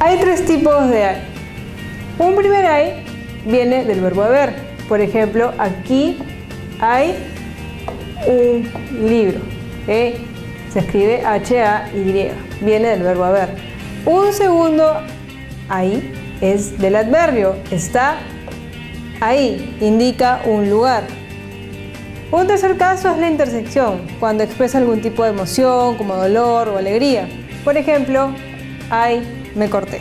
Hay tres tipos de hay. Un primer hay viene del verbo haber. Por ejemplo, aquí hay un libro. Se escribe H-A-Y. Viene del verbo haber. Un segundo ahí es del adverbio. Está ahí. Indica un lugar. Un tercer caso es la intersección, cuando expresa algún tipo de emoción, como dolor o alegría. Por ejemplo, Ay, me corté.